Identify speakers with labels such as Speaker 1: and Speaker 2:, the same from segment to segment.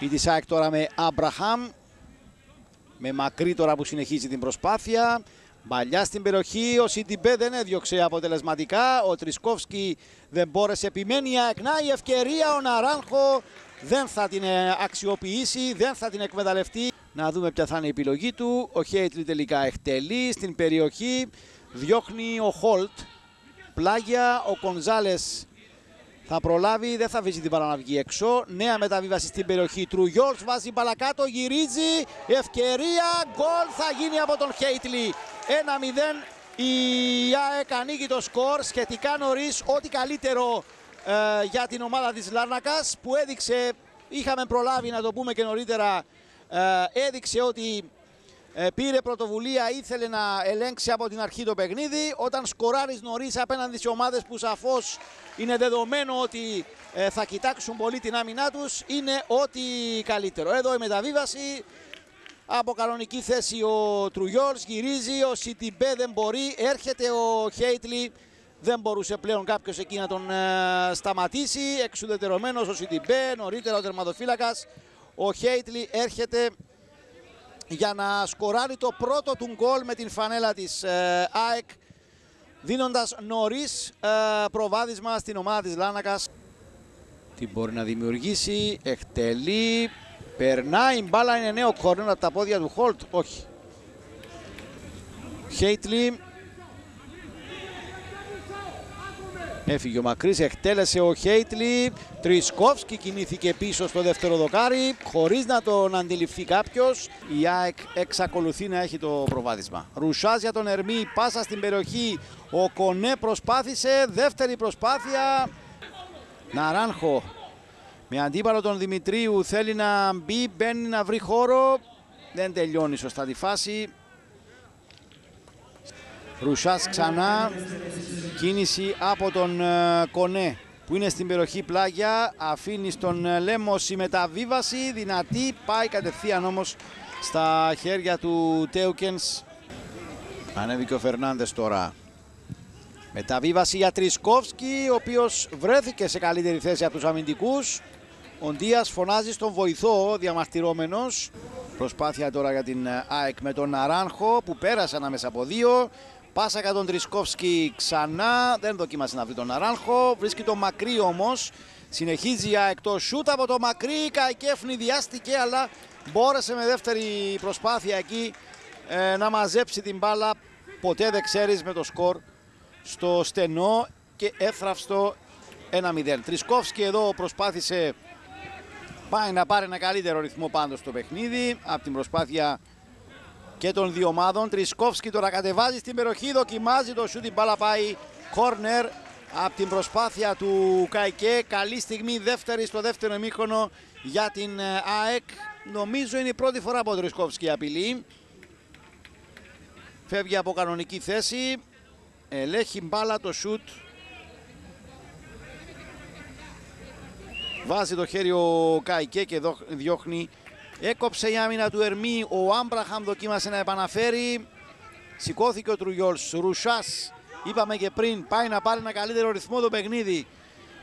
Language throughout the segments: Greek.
Speaker 1: Η της ΑΕΚ τώρα με Αμπραχάμ. Με μακρύ τώρα που συνεχίζει την προσπάθεια. Μπαλιά στην περιοχή, ο Σιντιμπέ δεν έδιωξε αποτελεσματικά. Ο Τρισκόφσκι δεν μπόρεσε, επιμένει η ΑΕΚ. Να η ευκαιρία, ο Ναράνχο δεν θα την ε, αξιοποιήσει, δεν θα την εκμεταλλευτεί. Να δούμε ποια θα είναι η επιλογή του. Ο Χέιτλι τελικά εκτελεί στην περιοχή. Διώχνει ο Χολτ. Πλάγια, ο Κονζάλες θα προλάβει, δεν θα αφήσει την μπάλα να βγει έξω. Νέα μεταβίβαση στην περιοχή. Τρουγιόλς βάζει μπαλακάτω, γυρίζει. Ευκαιρία, γκολ θα γίνει από τον Χέιτλι. 1-0. Η ΑΕΚ ανοίγει το σκορ σχετικά νωρίς. Ό,τι καλύτερο ε, για την ομάδα της Λάρνακας που έδειξε, είχαμε προλάβει να το πούμε και νωρίτερα, ε, έδειξε ότι ε, πήρε πρωτοβουλία, ήθελε να ελέγξει από την αρχή το παιχνίδι. Όταν σκοράρεις νωρίς απέναντι σε ομάδες που σαφώς είναι δεδομένο ότι ε, θα κοιτάξουν πολύ την άμυνά τους, είναι ό,τι καλύτερο. Εδώ η μεταβίβαση από κανονική θέση ο Τρουγιόλς, γυρίζει, ο Σιτιμπέ δεν μπορεί, έρχεται ο Χέιτλι, δεν μπορούσε πλέον κάποιος εκεί να τον ε, σταματήσει, εξουδετερωμένος ο Σιτιμπέ, νωρίτερα ο τερματοφύλακας, ο Χέιτλι έρχεται για να σκοράρει το πρώτο του γκολ με την φανέλα της ε, ΑΕΚ δίνοντας νωρίς ε, προβάδισμα στην ομάδα της Λάνακας. Τι μπορεί να δημιουργήσει, εκτελεί, περνάει, η μπάλα είναι νέο κόρνερ από τα πόδια του Χολτ, όχι. Χέιτλι Έφυγε ο Μακρύς, εκτέλεσε ο Χέιτλι. Τρισκόφσκι κινήθηκε πίσω στο δεύτερο δοκάρι, χωρίς να τον αντιληφθεί κάποιος. Η ΑΕΚ εξακολουθεί να έχει το προβάδισμα. Ρουσάς για τον Ερμή, πάσα στην περιοχή. Ο Κονέ προσπάθησε, δεύτερη προσπάθεια. Ναράνχο με αντίπαλο τον Δημητρίου θέλει να μπει, μπαίνει να βρει χώρο. Δεν τελειώνει σωστά τη φάση. Ρουσάς ξανά. Κίνηση από τον ε, Κονέ που είναι στην περιοχή πλάγια. Αφήνει στον ε, Λέμος η μεταβίβαση. Δυνατή. Πάει κατευθείαν όμως στα χέρια του Τέουκενς. Ανέβηκε ο Φερνάνδες τώρα. Μεταβίβαση για Τρισκόφσκι, ο οποίος βρέθηκε σε καλύτερη θέση από τους αμυντικούς. Ο Ντίας φωνάζει στον βοηθό, διαμαρτυρόμενος. Προσπάθεια τώρα για την ε, ΑΕΚ με τον Αράνχο που πέρασαν μέσα από δύο. Πάσα για τον Τρισκόφσκι ξανά. Δεν δοκίμασε να βρει τον Αράνχο. Βρίσκει τον Μακρύ όμως. Συνεχίζει για εκτό σούτ από το Μακρύ. Καϊκέ ευνηδιάστηκε αλλά μπόρεσε με δεύτερη προσπάθεια εκεί ε, να μαζέψει την μπάλα. Ποτέ δεν ξέρεις με το σκορ στο στενό και έφραυστο 1-0. Τρισκόφσκι εδώ προσπάθησε πάει να πάρει ένα καλύτερο ρυθμό πάντως στο παιχνίδι από την προσπάθεια και των δύο ομάδων. Τρισκόφσκι τώρα κατεβάζει στην περιοχή, δοκιμάζει το σούτ, μπάλα πάει κόρνερ από την προσπάθεια του Καϊκέ. Καλή στιγμή δεύτερη στο δεύτερο εμίχρονο για την ε, ΑΕΚ. Νομίζω είναι η πρώτη φορά που ο Τρισκόφσκι απειλεί. Φεύγει από κανονική θέση. Ελέγχει μπάλα το σούτ. Βάζει το χέρι ο Καϊκέ και διώχνει Έκοψε η άμυνα του Ερμή. Ο Άμπραχαμ δοκίμασε να επαναφέρει. Σηκώθηκε ο Τρουγιόλ. Ρουσάς. Είπαμε και πριν. Πάει να πάρει ένα καλύτερο ρυθμό το παιχνίδι.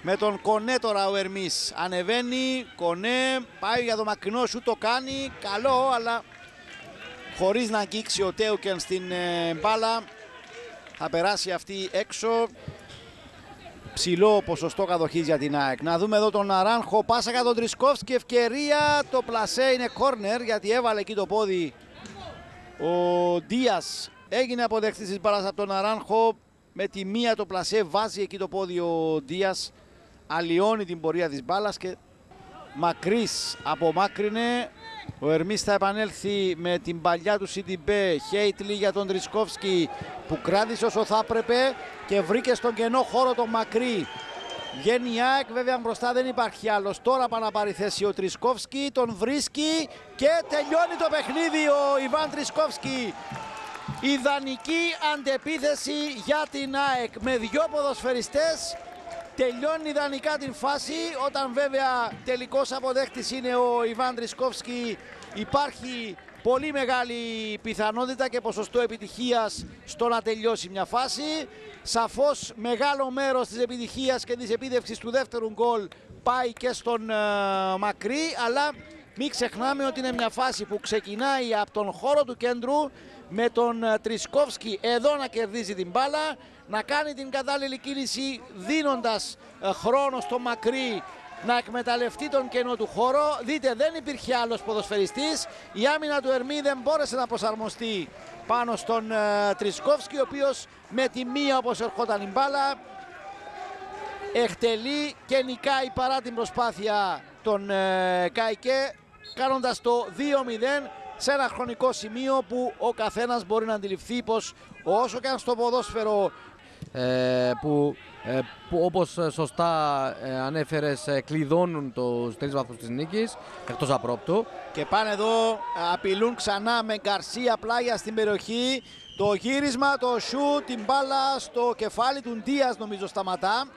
Speaker 1: Με τον Κονέ τώρα ο Ερμής. Ανεβαίνει. Κονέ. Πάει για το μακρινό σου. Το κάνει. Καλό αλλά χωρίς να αγγίξει ο Τέουκεν στην ε, μπάλα. Θα περάσει αυτή έξω ψηλό ποσοστό κατοχής για την ΑΕΚ. Να δούμε εδώ τον Αράνχο. Πάσα για τον Τρισκόφσκι. Ευκαιρία. Το πλασέ είναι κόρνερ γιατί έβαλε εκεί το πόδι ο Δίας. Έγινε αποδεκτή της μπάλας από τον Αράνχο. Με τη μία το πλασέ βάζει εκεί το πόδι ο Δίας. Αλλοιώνει την πορεία της μπάλας και μακρύς απομάκρυνε. Ο Ερμής θα επανέλθει με την παλιά του Σιντιμπέ. Χέιτλι για τον Τρισκόφσκι που κράτησε όσο θα έπρεπε και βρήκε στον κενό χώρο τον Μακρύ. Βγαίνει η ΑΕΚ, βέβαια μπροστά δεν υπάρχει άλλος. Τώρα πάει να πάρει θέση ο Τρισκόφσκι, τον βρίσκει και τελειώνει το παιχνίδι ο Ιβάν Τρισκόφσκι. Ιδανική αντεπίθεση για την ΑΕΚ με δυο ποδοσφαιριστές. Τελειώνει ιδανικά την φάση, όταν βέβαια τελικός αποδέκτης είναι ο Ιβάν Τρισκόφσκι υπάρχει πολύ μεγάλη πιθανότητα και ποσοστό επιτυχίας στο να τελειώσει μια φάση. Σαφώς μεγάλο μέρος της επιτυχίας και της επίδευξης του δεύτερου γκολ πάει και στον uh, Μακρύ, αλλά Μην ξεχνάμε ότι είναι μια φάση που ξεκινάει από τον χώρο του κέντρου με τον ε, Τρισκόφσκι εδώ να κερδίζει την μπάλα, να κάνει την κατάλληλη κίνηση δίνοντας ε, χρόνο στο μακρύ να εκμεταλλευτεί τον κενό του χώρο. Δείτε δεν υπήρχε άλλος ποδοσφαιριστής. Η άμυνα του Ερμή δεν μπόρεσε να προσαρμοστεί πάνω στον uh, Τρισκόφσκι ο οποίος με τη μία όπως ερχόταν η μπάλα εκτελεί και νικάει παρά την προσπάθεια των uh, Καϊκέ κάνοντας το 2-0 σε ένα χρονικό σημείο που ο καθένας μπορεί να αντιληφθεί πως όσο και αν στο ποδόσφαιρο
Speaker 2: ε, που, ε, που όπως σωστά ε, ανέφερες ε, κλειδώνουν τους τρεις βαθμούς της νίκης εκτός απρόπτου.
Speaker 1: Και πάνε εδώ, απειλούν ξανά με Γκαρσία πλάγια στην περιοχή. Το γύρισμα, το σου, την μπάλα στο κεφάλι του Ντίας νομίζω σταματά.